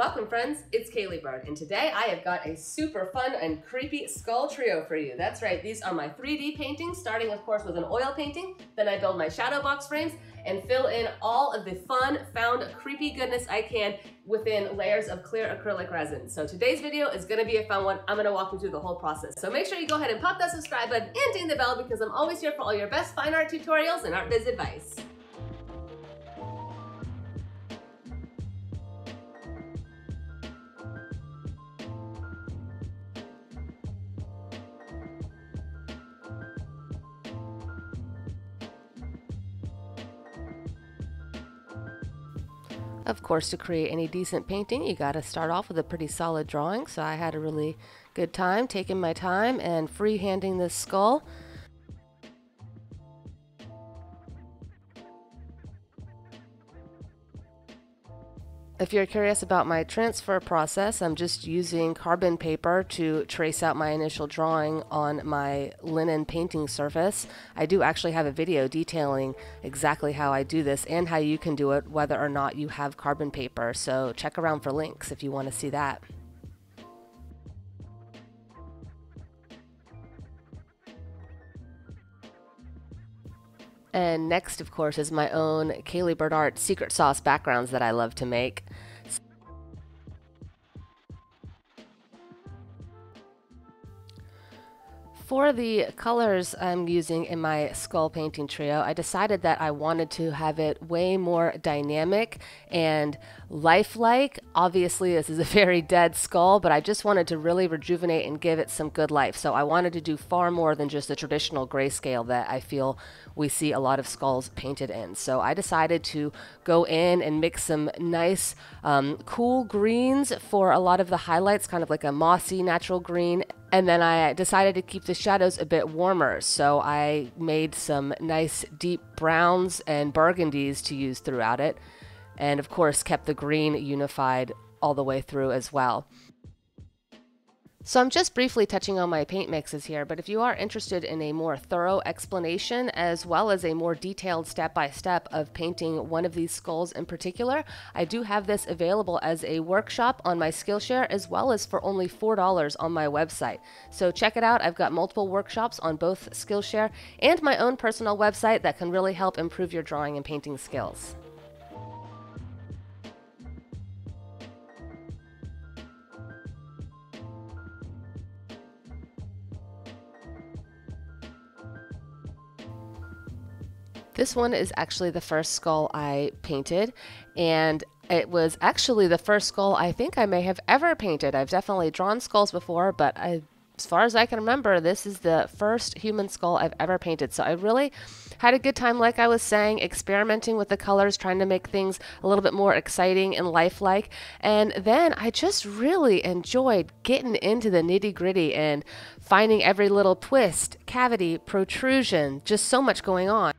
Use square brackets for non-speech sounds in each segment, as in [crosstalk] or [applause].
Welcome, friends. It's Caleigh Bird, and today I have got a super fun and creepy skull trio for you. That's right, these are my 3D paintings, starting, of course, with an oil painting. Then I build my shadow box frames and fill in all of the fun, found, creepy goodness I can within layers of clear acrylic resin. So today's video is gonna be a fun one. I'm gonna walk you through the whole process. So make sure you go ahead and pop that subscribe button and ding the bell because I'm always here for all your best fine art tutorials and art biz advice. Of course, to create any decent painting, you got to start off with a pretty solid drawing. So I had a really good time taking my time and freehanding this skull. If you're curious about my transfer process, I'm just using carbon paper to trace out my initial drawing on my linen painting surface. I do actually have a video detailing exactly how I do this and how you can do it whether or not you have carbon paper. So check around for links if you want to see that. And next, of course, is my own Caleigh Bird Art secret sauce backgrounds that I love to make. For the colors I'm using in my skull painting trio, I decided that I wanted to have it way more dynamic and lifelike. Obviously, this is a [laughs] very dead skull, but I just wanted to really rejuvenate and give it some good life. So I wanted to do far more than just the traditional grayscale that I feel we see a lot of skulls painted in. So I decided to go in and mix some nice, um, cool greens for a lot of the highlights, kind of like a mossy natural green and then I decided to keep the shadows a bit warmer, so I made some nice deep browns and burgundies to use throughout it, and of course kept the green unified all the way through as well. So I'm just briefly touching on my paint mixes here, but if you are interested in a more thorough explanation as well as a more detailed step-by-step -step of painting one of these skulls in particular, I do have this available as a workshop on my Skillshare as well as for only $4 on my website. So check it out. I've got multiple workshops on both Skillshare and my own personal website that can really help improve your drawing and painting skills. This one is actually the first skull I painted, and it was actually the first skull I think I may have ever painted. I've definitely drawn skulls before, but I, as far as I can remember, this is the first human skull I've ever painted. So I really had a good time, like I was saying, experimenting with the colors, trying to make things a little bit more exciting and lifelike. And then I just really enjoyed getting into the nitty gritty and finding every little twist, cavity, protrusion, just so much going on.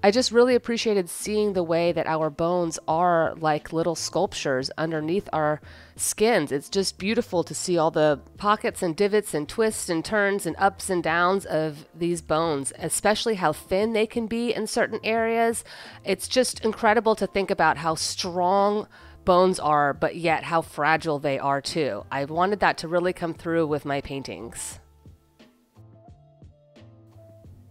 I just really appreciated seeing the way that our bones are like little sculptures underneath our skins. It's just beautiful to see all the pockets and divots and twists and turns and ups and downs of these bones, especially how thin they can be in certain areas. It's just incredible to think about how strong bones are, but yet how fragile they are too. I wanted that to really come through with my paintings.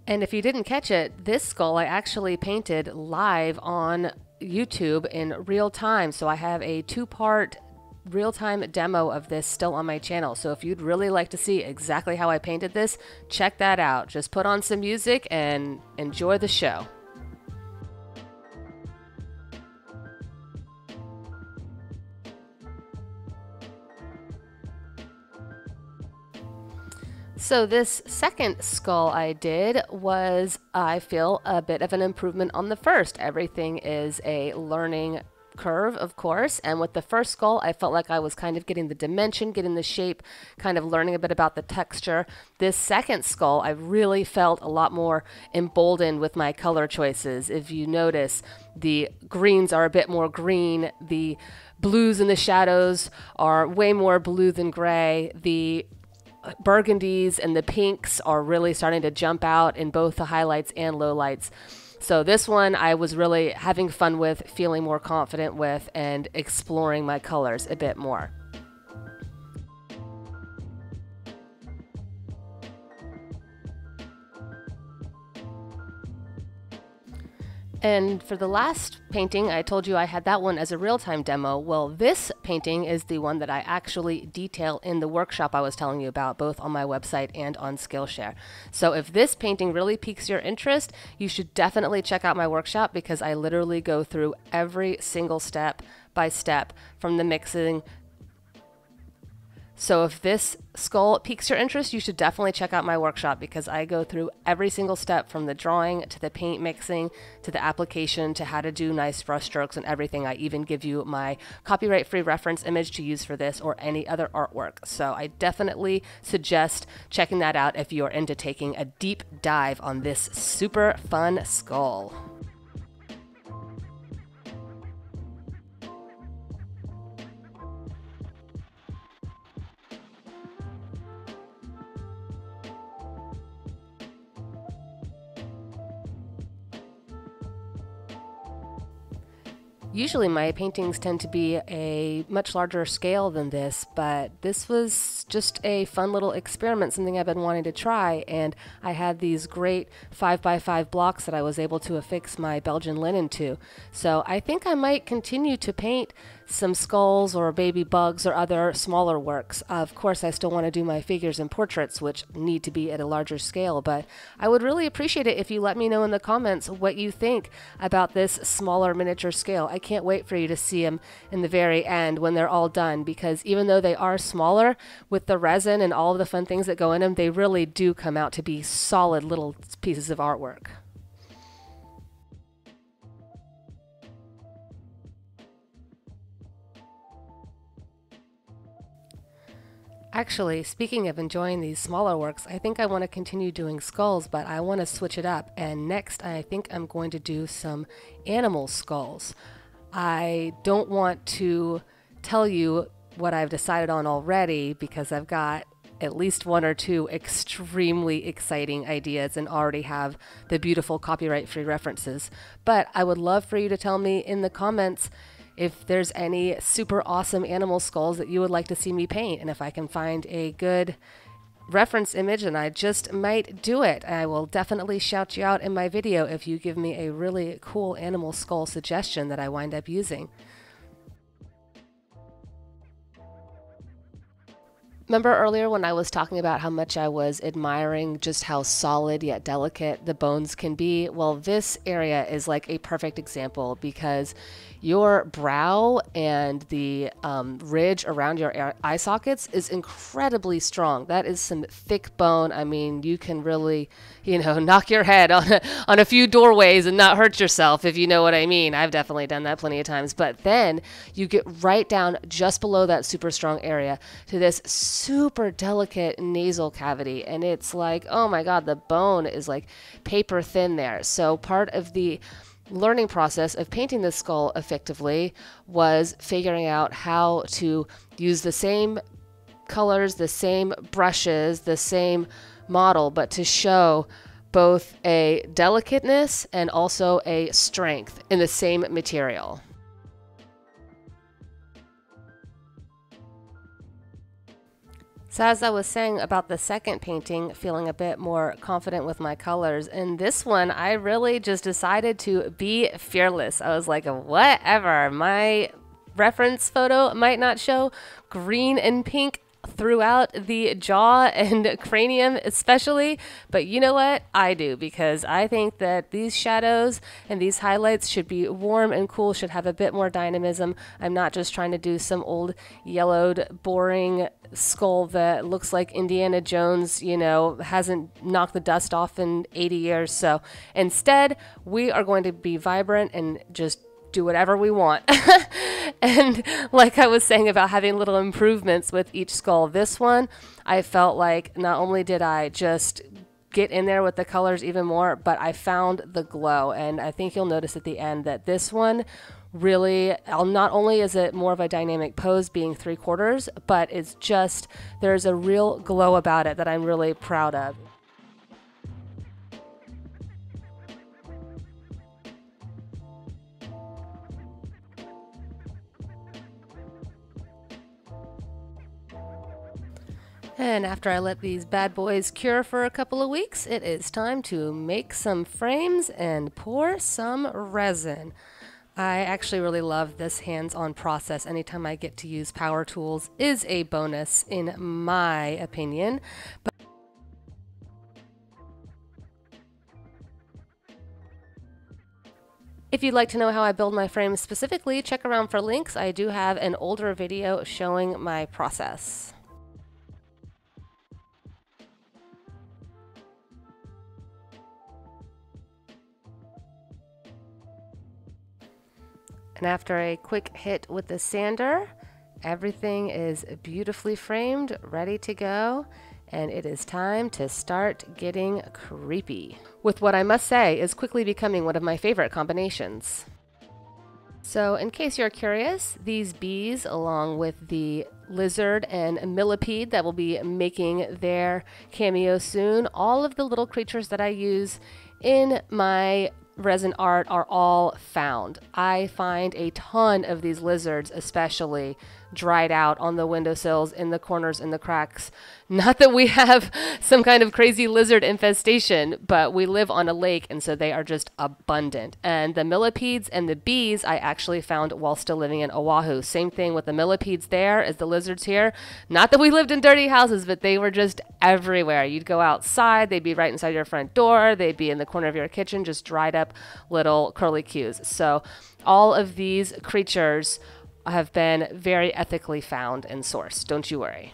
And if you didn't catch it, this skull I actually painted live on YouTube in real time. So I have a two part real time demo of this still on my channel. So if you'd really like to see exactly how I painted this, check that out. Just put on some music and enjoy the show. So this second skull I did was, I feel, a bit of an improvement on the first. Everything is a learning curve, of course. And with the first skull, I felt like I was kind of getting the dimension, getting the shape, kind of learning a bit about the texture. This second skull, I really felt a lot more emboldened with my color choices. If you notice, the greens are a bit more green. The blues in the shadows are way more blue than gray. The burgundies and the pinks are really starting to jump out in both the highlights and lowlights. So this one I was really having fun with, feeling more confident with, and exploring my colors a bit more. And for the last painting, I told you I had that one as a real time demo. Well, this painting is the one that I actually detail in the workshop I was telling you about, both on my website and on Skillshare. So if this painting really piques your interest, you should definitely check out my workshop because I literally go through every single step by step from the mixing so if this skull piques your interest, you should definitely check out my workshop because I go through every single step from the drawing to the paint mixing to the application to how to do nice brush strokes and everything. I even give you my copyright free reference image to use for this or any other artwork. So I definitely suggest checking that out if you're into taking a deep dive on this super fun skull. Usually, my paintings tend to be a much larger scale than this, but this was just a fun little experiment, something I've been wanting to try. And I had these great 5x5 blocks that I was able to affix my Belgian linen to. So I think I might continue to paint some skulls or baby bugs or other smaller works. Uh, of course, I still want to do my figures and portraits, which need to be at a larger scale, but I would really appreciate it if you let me know in the comments what you think about this smaller miniature scale. I can't wait for you to see them in the very end when they're all done, because even though they are smaller, with the resin and all of the fun things that go in them, they really do come out to be solid little pieces of artwork. Actually, speaking of enjoying these smaller works, I think I want to continue doing skulls, but I want to switch it up. And next, I think I'm going to do some animal skulls. I don't want to tell you what I've decided on already because I've got at least one or two extremely exciting ideas and already have the beautiful copyright free references. But I would love for you to tell me in the comments if there's any super awesome animal skulls that you would like to see me paint. And if I can find a good reference image, and I just might do it. I will definitely shout you out in my video if you give me a really cool animal skull suggestion that I wind up using. Remember earlier when I was talking about how much I was admiring just how solid yet delicate the bones can be? Well, this area is like a perfect example because your brow and the um, ridge around your eye sockets is incredibly strong. That is some thick bone. I mean, you can really, you know, [laughs] knock your head on a, on a few doorways and not hurt yourself, if you know what I mean. I've definitely done that plenty of times. But then you get right down just below that super strong area to this super delicate nasal cavity. And it's like, oh my God, the bone is like paper thin there. So part of the learning process of painting the skull effectively was figuring out how to use the same colors, the same brushes, the same model, but to show both a delicateness and also a strength in the same material. So, as I was saying about the second painting, feeling a bit more confident with my colors, in this one, I really just decided to be fearless. I was like, whatever, my reference photo might not show green and pink throughout the jaw and [laughs] cranium, especially. But you know what? I do because I think that these shadows and these highlights should be warm and cool, should have a bit more dynamism. I'm not just trying to do some old yellowed, boring skull that looks like Indiana Jones, you know, hasn't knocked the dust off in 80 years. So instead, we are going to be vibrant and just do whatever we want. [laughs] [laughs] and like I was saying about having little improvements with each skull, this one, I felt like not only did I just get in there with the colors even more, but I found the glow. And I think you'll notice at the end that this one really not only is it more of a dynamic pose being three quarters, but it's just there's a real glow about it that I'm really proud of. And after I let these bad boys cure for a couple of weeks, it is time to make some frames and pour some resin. I actually really love this hands-on process. Anytime I get to use power tools is a bonus in my opinion. But If you'd like to know how I build my frames specifically, check around for links. I do have an older video showing my process. And after a quick hit with the sander, everything is beautifully framed, ready to go, and it is time to start getting creepy. With what I must say is quickly becoming one of my favorite combinations. So in case you're curious, these bees along with the lizard and millipede that will be making their cameo soon, all of the little creatures that I use in my resin art are all found. I find a ton of these lizards, especially dried out on the windowsills, in the corners, in the cracks. Not that we have [laughs] some kind of crazy lizard infestation, but we live on a lake, and so they are just abundant. And the millipedes and the bees I actually found while still living in Oahu. Same thing with the millipedes there as the lizards here. Not that we lived in dirty houses, but they were just everywhere. You'd go outside, they'd be right inside your front door, they'd be in the corner of your kitchen, just dried up little curly cues. So all of these creatures have been very ethically found and sourced. Don't you worry.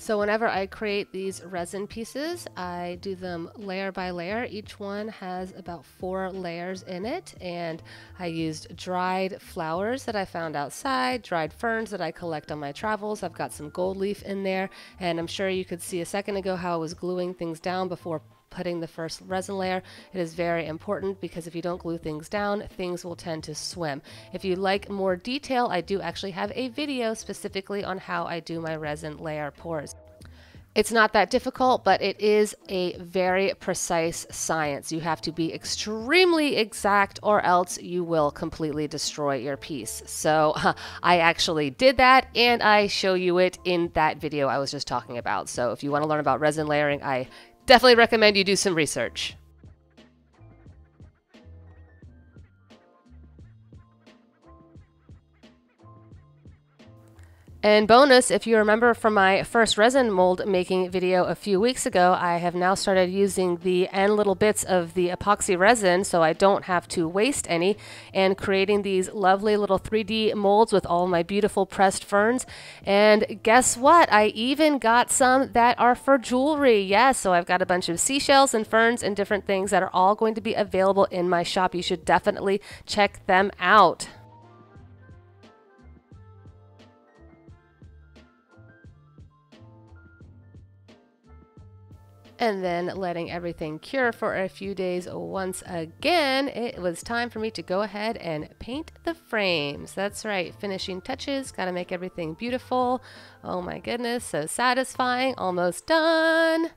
So whenever I create these resin pieces, I do them layer by layer. Each one has about four layers in it. And I used dried flowers that I found outside, dried ferns that I collect on my travels. I've got some gold leaf in there. And I'm sure you could see a second ago how I was gluing things down before putting the first resin layer. It is very important because if you don't glue things down, things will tend to swim. If you like more detail, I do actually have a video specifically on how I do my resin layer pours. It's not that difficult, but it is a very precise science. You have to be extremely exact or else you will completely destroy your piece. So [laughs] I actually did that and I show you it in that video I was just talking about. So if you want to learn about resin layering, I definitely recommend you do some research. And bonus, if you remember from my first resin mold making video a few weeks ago, I have now started using the end little bits of the epoxy resin so I don't have to waste any and creating these lovely little 3D molds with all my beautiful pressed ferns. And guess what? I even got some that are for jewelry. Yes, so I've got a bunch of seashells and ferns and different things that are all going to be available in my shop. You should definitely check them out. And then letting everything cure for a few days once again, it was time for me to go ahead and paint the frames. That's right, finishing touches, gotta make everything beautiful. Oh my goodness, so satisfying, almost done.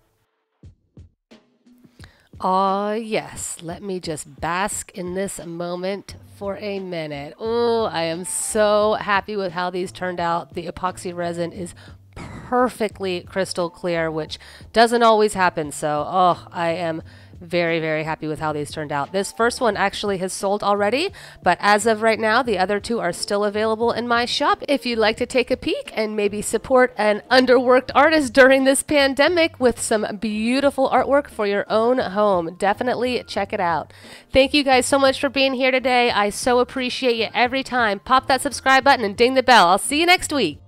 Oh yes, let me just bask in this moment for a minute. Oh, I am so happy with how these turned out. The epoxy resin is perfectly crystal clear, which doesn't always happen. So, oh, I am very, very happy with how these turned out. This first one actually has sold already, but as of right now, the other two are still available in my shop. If you'd like to take a peek and maybe support an underworked artist during this pandemic with some beautiful artwork for your own home, definitely check it out. Thank you guys so much for being here today. I so appreciate you every time. Pop that subscribe button and ding the bell. I'll see you next week.